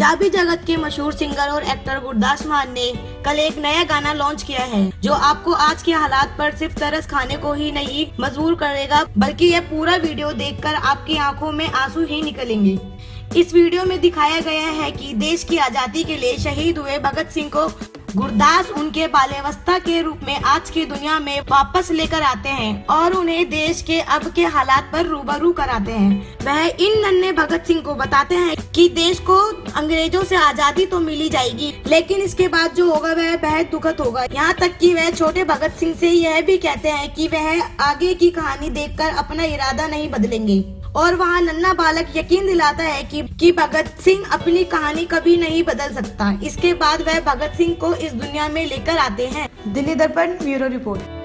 पंजाबी जगत के मशहूर सिंगर और एक्टर गुरदास मान ने कल एक नया गाना लॉन्च किया है, जो आपको आज के हालात पर सिर्फ़ तरस खाने को ही नहीं मजबूर करेगा, बल्कि यह पूरा वीडियो देखकर आपकी आँखों में आँसू ही निकलेंगे। इस वीडियो में दिखाया गया है कि देश की आज़ादी के लिए शहीद हुए भगत सिंह को गुरदास उनके बाल्यावस्था के रूप में आज की दुनिया में वापस लेकर आते हैं और उन्हें देश के अब के हालात पर रूबरू कराते हैं। वह इन नन्हे भगत सिंह को बताते हैं कि देश को अंग्रेज़ों से आज़ादी तो मिली जाएगी, लेकिन इसके बाद जो होगा वह बेहद दुखद होगा। यहाँ तक कि वह छोटे भगत सिंह से यह भी कहते हैं कि वह आगे की कहानी देखकर अपना इरादा नहीं बदलेंगे। और वहाँ नन्ना बालक यकीन दिलाता है कि कि भगत सिंह अपनी कहानी कभी नहीं बदल सकता। इसके बाद वह भगत सिंह को इस दुनिया में लेकर आते हैं। दिल्ली दर्पण, ब्यूरो रिपोर्ट।